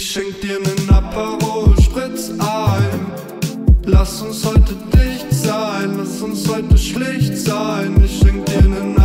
Ich schenk dir nen Aperol Spritz ein. Lass uns heute dicht sein, lass uns heute schlicht sein. Ich schenk dir nen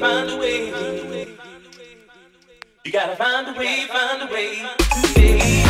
find a way. You gotta find a way, find a way to stay.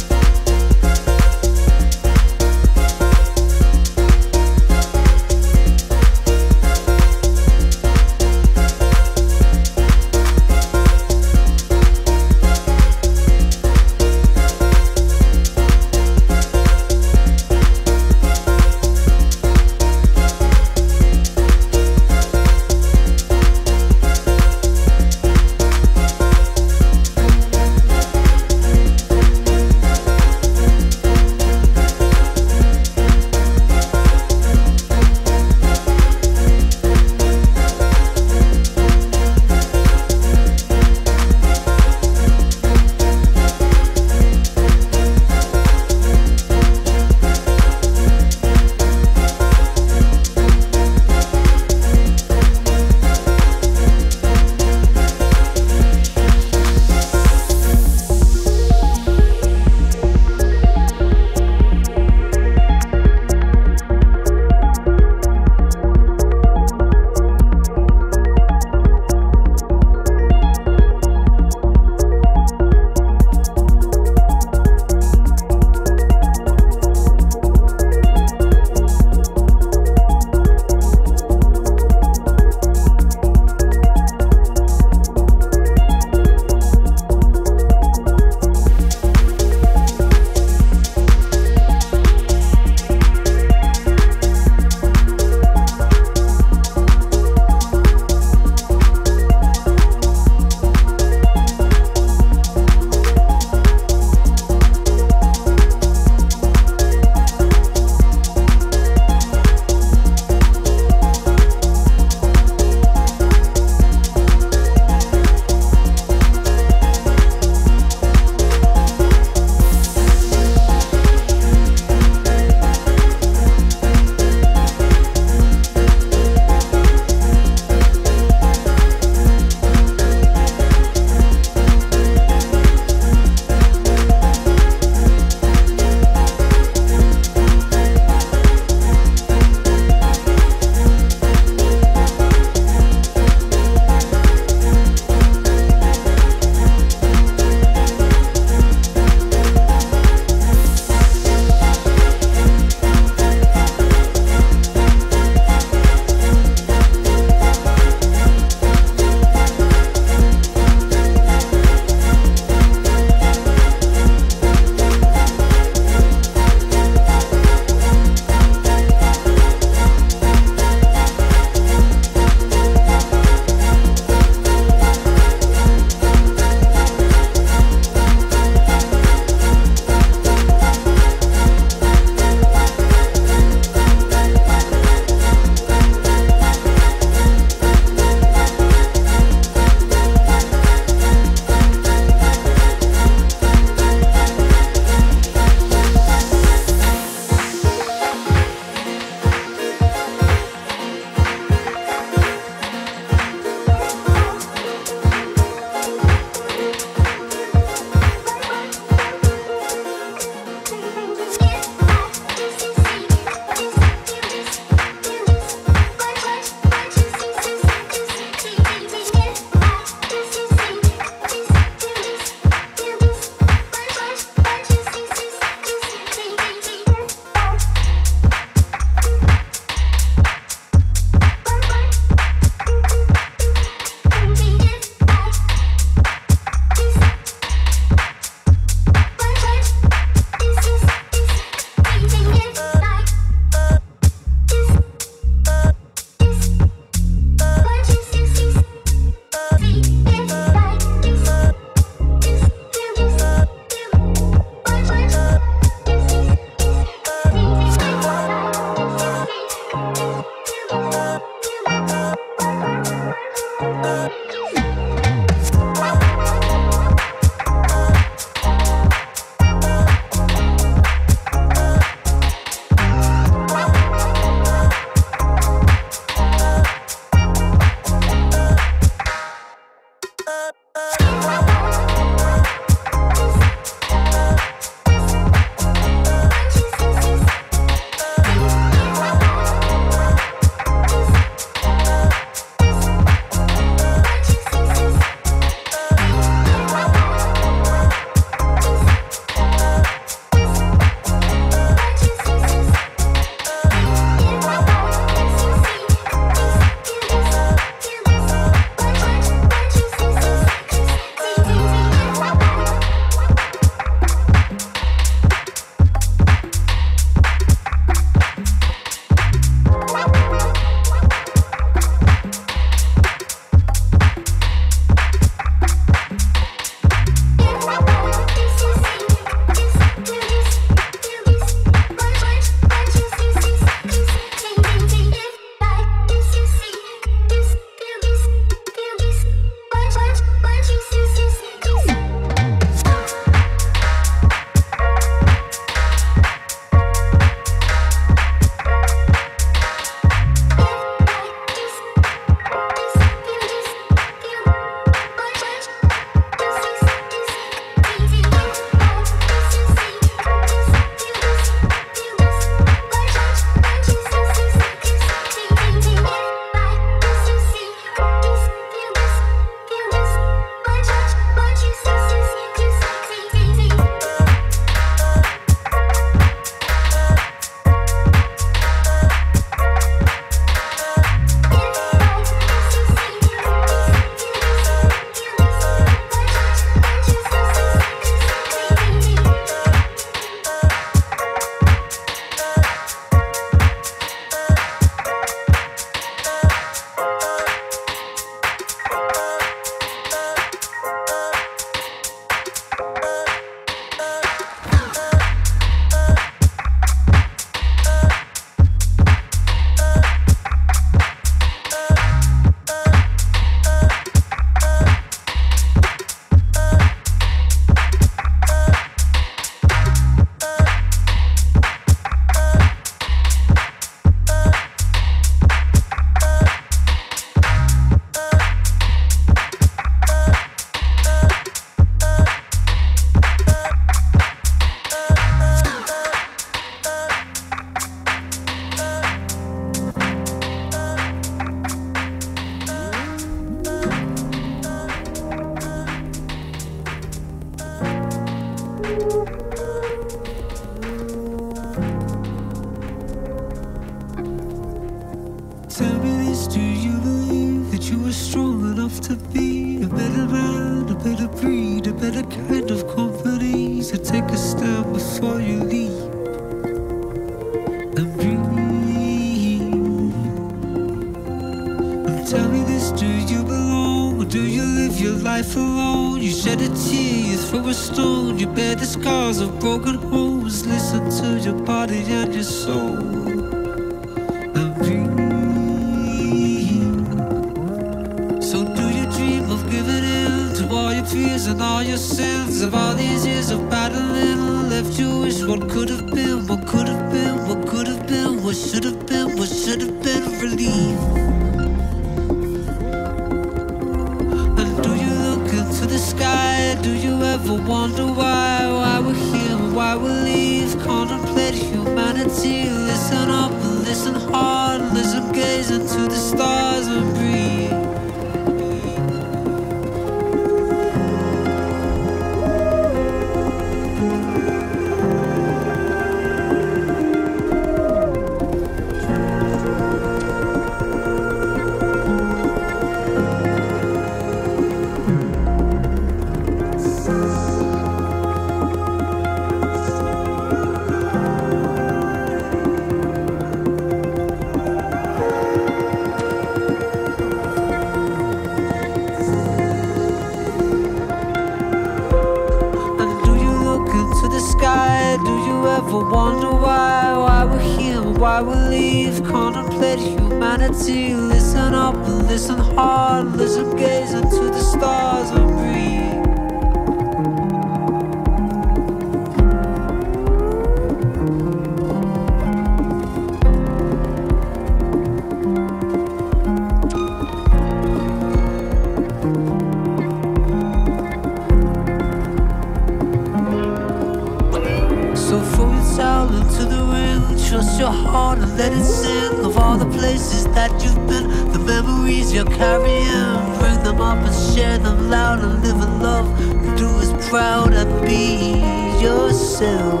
and share them loud And live in love Do us proud and be yourself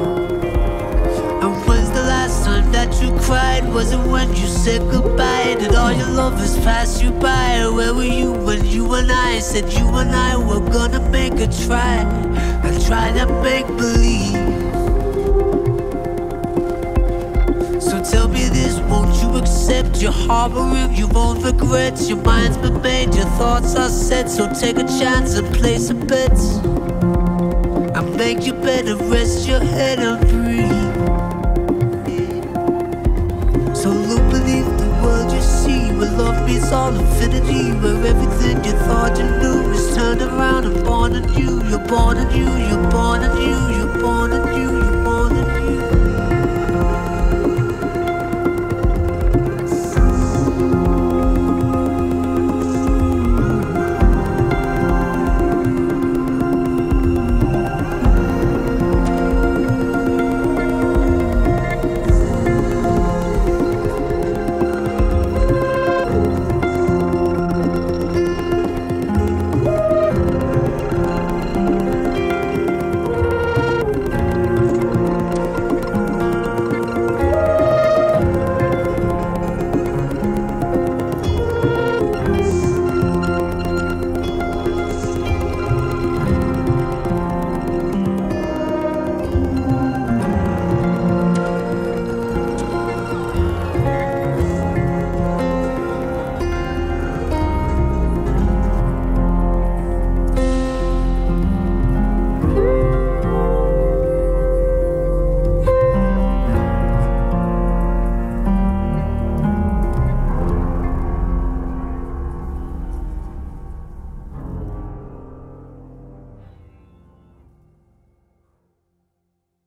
And when's the last time that you cried? Was it when you said goodbye? Did all your lovers pass you by? Where were you when you and I said you and I were gonna make a try? And try to make believe you accept you're harboring your own regrets? Your mind's been made, your thoughts are set. So take a chance and place a bet. I make you better, rest your head and breathe. So look beneath the world you see, where love meets all infinity, where everything you thought you knew is turned around and born you. You're born you, you're born you, you're